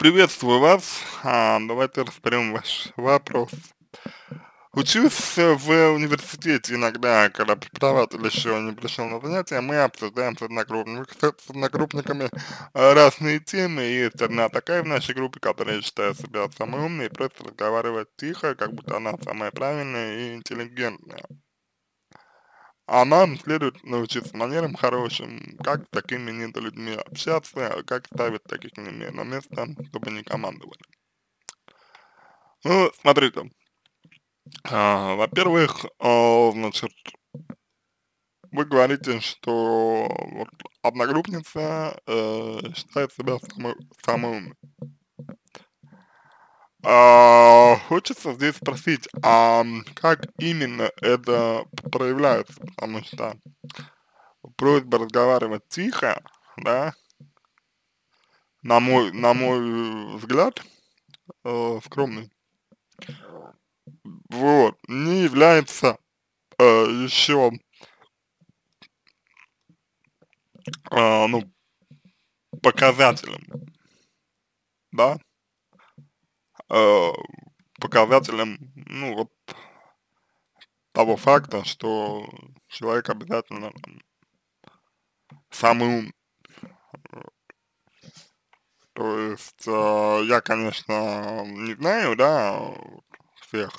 Приветствую вас. А, давайте разберем ваш вопрос. Учусь в университете иногда, когда преподаватель еще не пришел на занятия, мы обсуждаем с, одногруппник, с одногруппниками а, разные темы, и есть одна такая в нашей группе, которая считает себя самой умной и просто разговаривает тихо, как будто она самая правильная и интеллигентная. А нам следует научиться манерам хорошим, как с такими недолюдьми общаться, как ставить таких людьми на место, чтобы не командовали. Ну, смотрите, а, во-первых, а, значит, вы говорите, что вот одногруппница э, считает себя самой, самой умной. А, хочется здесь спросить, а как именно это проявляется, потому что просьба разговаривать тихо, да, на мой, на мой взгляд, э, скромный, вот, не является э, еще, э, ну, показателем, да, показателем, ну, вот, того факта, что человек обязательно самый умный. То есть, э, я, конечно, не знаю, да, всех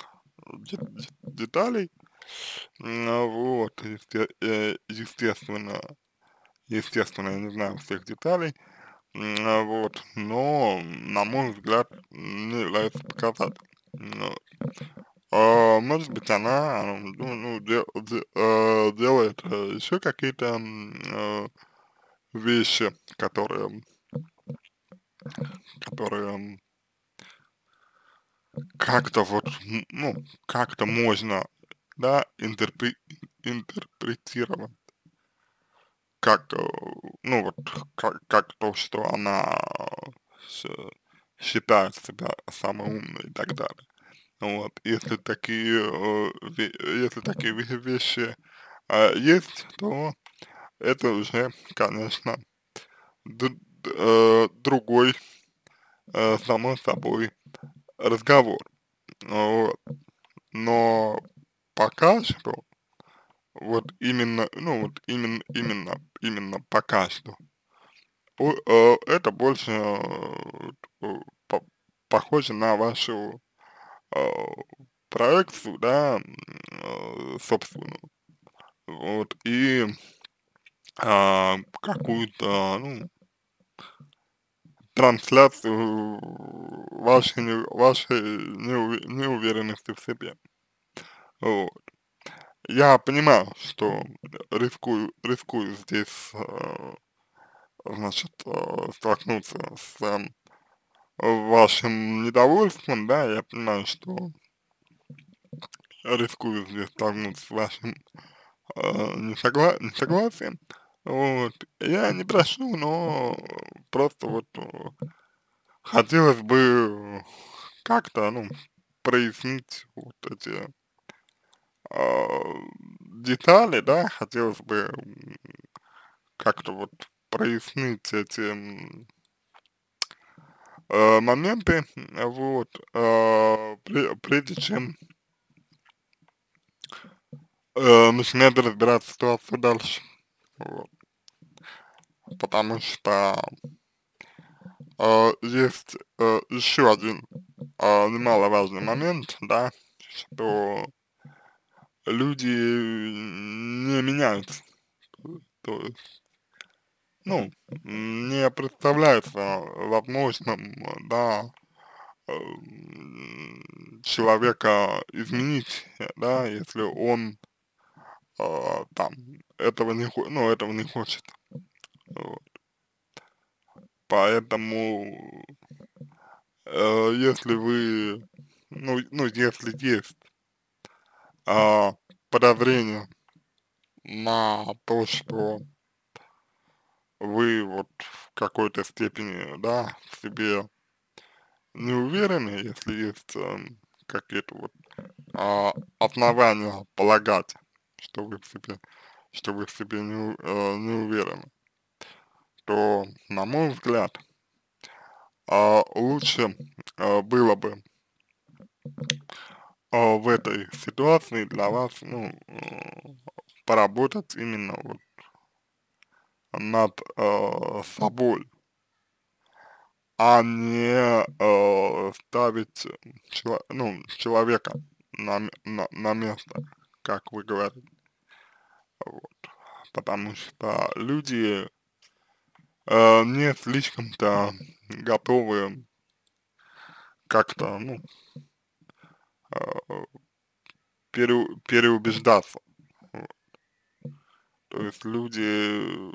деталей, вот, есте э, естественно, естественно, я не знаю всех деталей, вот, но, на мой взгляд, не является показателем. Ну, а, может быть, она, ну, ну де, э, делает э, еще какие-то вещи, которые, которые как-то вот, ну, как-то можно, да, интерпре интерпретировать как, э, ну вот, как, как то, что она считает себя самой умной и так далее. Вот, если такие, э, если такие вещи э, есть, то это уже, конечно, другой, само собой, разговор. Вот. Но пока что вот именно, ну вот именно, именно, именно пока что. Э, это больше э, по, похоже на вашу э, проекцию, да, собственную. Вот, и э, какую-то, ну, трансляцию вашей, вашей неуверенности в себе. Вот я понимаю, что рискую, рискую здесь, э, значит, э, столкнуться с э, вашим недовольством, да, я понимаю, что рискую здесь столкнуться с вашим э, несогла несогласием, вот, я не прошу, но просто вот э, хотелось бы как-то, ну, прояснить вот эти детали, да, хотелось бы как-то вот прояснить эти э, моменты, вот, э, прежде чем э, начинать разбирать ситуацию дальше, вот. потому что э, есть э, еще один э, немаловажный момент, да, что люди не меняются. То есть, ну, не представляется возможным, да, человека изменить, да, если он э, там этого не, ну, этого не хочет. Вот. Поэтому, э, если вы, ну, ну, если есть а, подозрение на то, что вы вот в какой-то степени, да, в себе не уверены, если есть э, какие-то вот э, основания полагать, что вы в себе, что вы в себе не, э, не уверены, то, на мой взгляд, а, лучше а, было бы а, в этой ситуации для вас, ну, поработать именно вот над э, собой, а не э, ставить чело, ну, человека на, на, на место, как вы говорите. Вот. Потому что люди э, не слишком-то готовы как-то, ну, э, пере, переубеждаться. Вот. То есть люди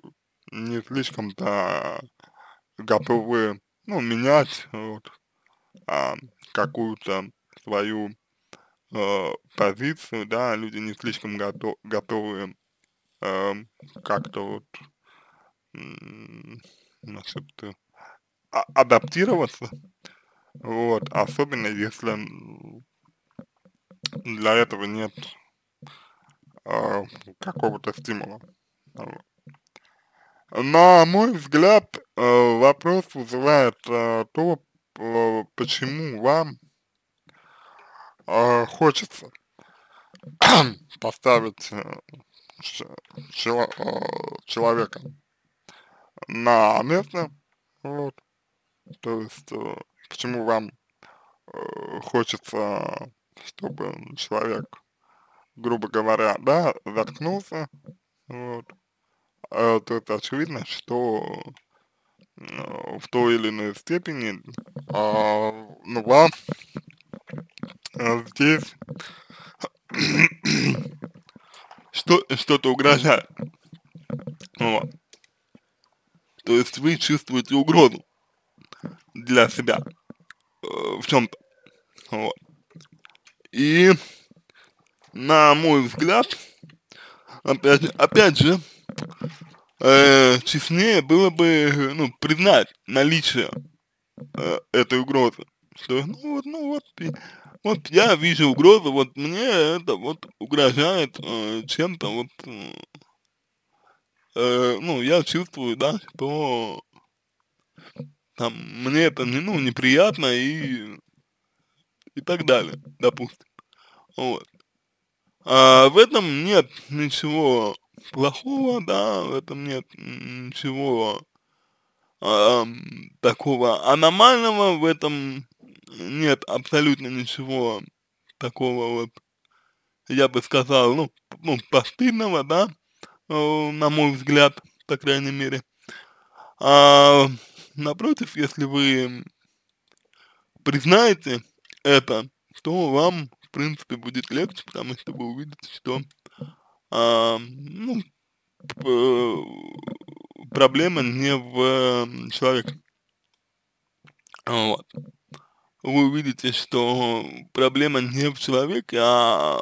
не слишком-то готовы, ну, менять вот, а, какую-то свою э, позицию, да, люди не слишком готов, готовы э, как-то вот, значит, а, адаптироваться, вот, особенно если для этого нет э, какого-то стимула. На мой взгляд, э, вопрос вызывает э, то, э, почему вам э, хочется поставить э, чело, э, человека на место, вот, то есть, почему вам э, хочется, чтобы человек, грубо говоря, да, заткнулся, вот, э, то это очевидно, что э, в той или иной степени э, ну, вам э, здесь что, что-то угрожает. Вот. То есть вы чувствуете угрозу для себя э, в чем-то. Вот. И на мой взгляд, опять, опять же, э, честнее было бы, ну, признать наличие э, этой угрозы. Что, ну вот, ну вот, вот я вижу угрозу, вот мне это вот угрожает э, чем-то, вот, э, э, ну, я чувствую, да, что там мне это, ну, неприятно и, и так далее, допустим. Вот. А в этом нет ничего плохого, да, в этом нет ничего э, такого аномального, в этом нет абсолютно ничего такого вот, я бы сказал, ну, ну постыдного, да, э, на мой взгляд, по крайней мере. А напротив, если вы признаете это, то вам, принципе, будет легче, потому что вы увидите, что а, ну, проблема не в человеке. Вот. Вы увидите, что проблема не в человеке, а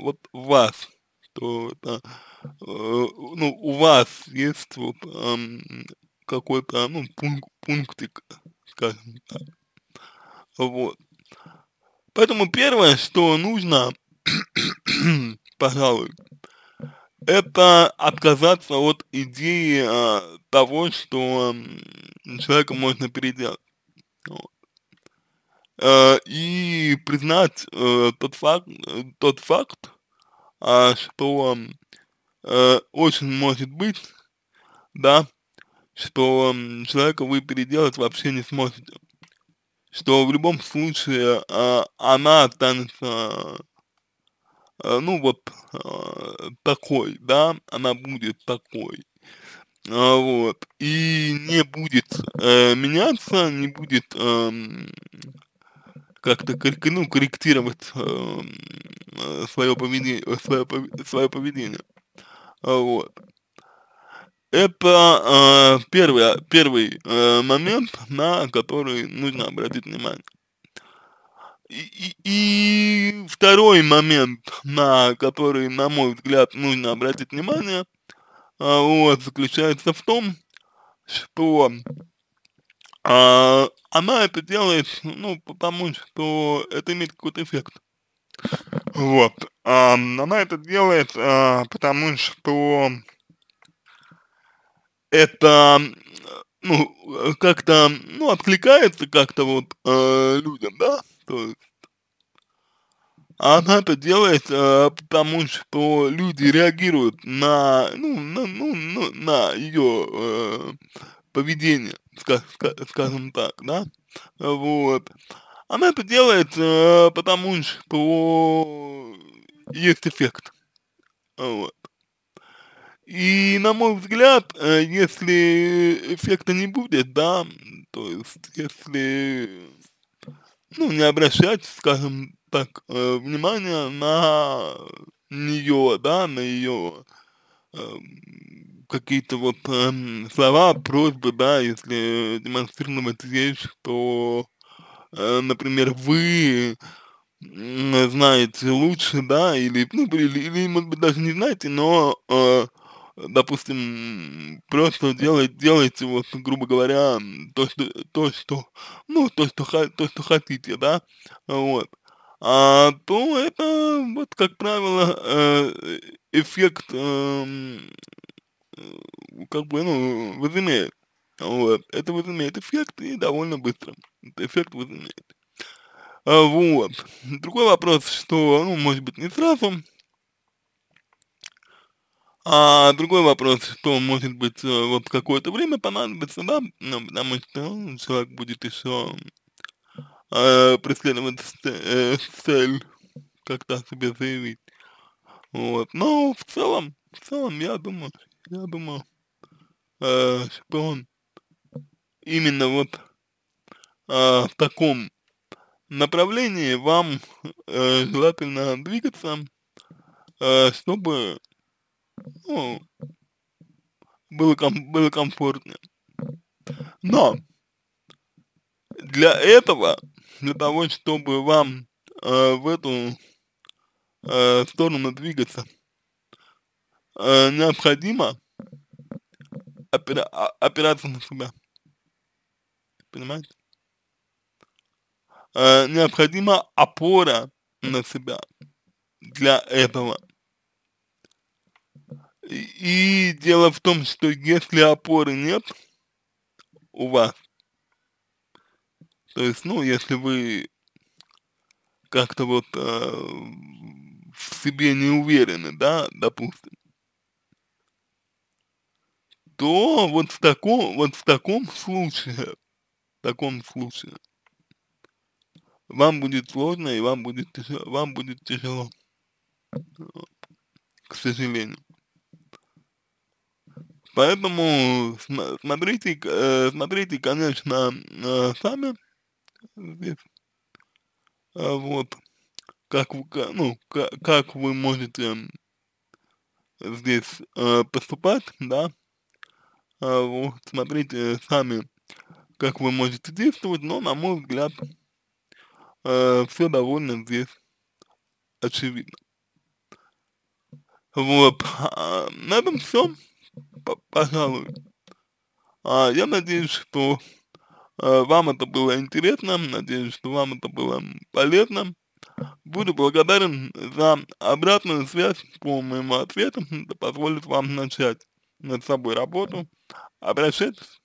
вот в вас. Что это, э, ну, у вас есть вот э, какой-то, ну, пункт, пунктик, скажем так. Вот. Поэтому первое, что нужно, пожалуй, это отказаться от идеи а, того, что а, человека можно переделать. Вот. А, и признать а, тот факт, тот факт, а, что а, очень может быть, да, что человека вы переделать вообще не сможете. Что в любом случае а, она останется Э, ну вот э, такой, да, она будет такой, а, вот, и не будет э, меняться, не будет э, как-то ну, корректировать э, свое поведение, свое, свое поведение, вот. Это э, первый, первый э, момент, на который нужно обратить внимание. И, и, второй момент, на который, на мой взгляд, нужно обратить внимание, а, вот, заключается в том, что а, она это делает, ну, потому что это имеет какой-то эффект. Вот. А, она это делает, а, потому что это, ну, как-то, ну, откликается как-то вот э, людям, да, то есть она это делает, э, потому что люди реагируют на, ну, на, ну, ну, на ее э, поведение, ска ска скажем так, да, вот. Она это делает, э, потому что есть эффект, вот. И на мой взгляд, э, если эффекта не будет, да, то есть если, ну, не обращать, скажем так, э, внимания на нее, да, на ее э, какие-то вот э, слова, просьбы, да, если демонстрировать здесь, что, э, например, вы знаете лучше, да, или, ну, или, или, может быть, даже не знаете, но э, допустим, просто делать, делайте вот, грубо говоря, то, что, то, что, ну, то, что, то, что хотите, да, вот, а, то это, вот, как правило, э, эффект, э, как бы, ну, возымеет, вот, это возымеет эффект и довольно быстро, эффект возымеет. А, вот, другой вопрос, что, ну, может быть, не сразу, а другой вопрос, что может быть э, вот какое-то время понадобится, да, ну, потому что ну, человек будет еще э, преследовать э, цель, как-то себе заявить. Вот. Но в целом, в целом, я думаю, я думаю, э, что он именно вот э, в таком направлении вам э, желательно двигаться, э, чтобы ну, было, ком было комфортнее. Но для этого, для того, чтобы вам э, в эту э, сторону двигаться, э, необходимо опира опираться на себя. Понимаете? Э, необходима опора на себя для этого. И дело в том, что если опоры нет у вас, то есть, ну, если вы как-то вот э, в себе не уверены, да, допустим, то вот в таком, вот в таком случае, в таком случае, вам будет сложно и вам будет вам будет тяжело, к сожалению. Поэтому смотрите, э, смотрите, конечно, э, сами э, вот, как вы, ну, как, как вы можете здесь поступать, да, э, вот, смотрите сами, как вы можете действовать, но, на мой взгляд, все довольно здесь очевидно. Вот, а на этом все пожалуй. А, я надеюсь, что а, вам это было интересно, надеюсь, что вам это было полезно. Буду благодарен за обратную связь по моему ответу, это позволит вам начать над собой работу. Обращайтесь.